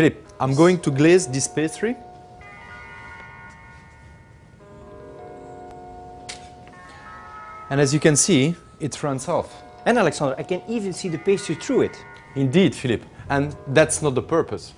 Philip, I'm going to glaze this pastry. And as you can see, it runs off. And Alexander, I can even see the pastry through it. Indeed, Philip. And that's not the purpose.